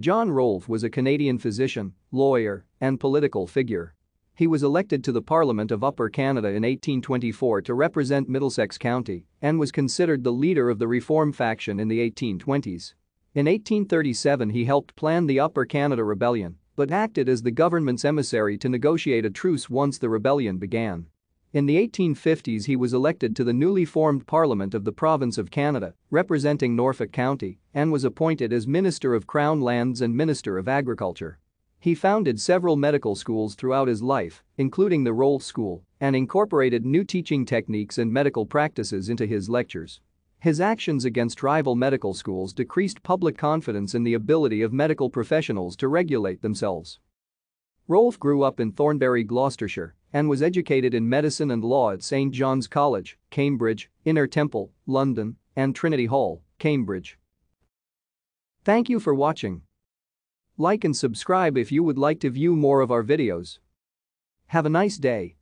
John Rolph was a Canadian physician, lawyer, and political figure. He was elected to the Parliament of Upper Canada in 1824 to represent Middlesex County and was considered the leader of the Reform faction in the 1820s. In 1837 he helped plan the Upper Canada Rebellion but acted as the government's emissary to negotiate a truce once the rebellion began. In the 1850s he was elected to the newly formed Parliament of the Province of Canada, representing Norfolk County, and was appointed as Minister of Crown Lands and Minister of Agriculture. He founded several medical schools throughout his life, including the Rolph School, and incorporated new teaching techniques and medical practices into his lectures. His actions against rival medical schools decreased public confidence in the ability of medical professionals to regulate themselves. Rolph grew up in Thornbury, Gloucestershire, and was educated in medicine and law at St John's College, Cambridge, Inner Temple, London, and Trinity Hall, Cambridge. Thank you for watching. Like and subscribe if you would like to view more of our videos. Have a nice day.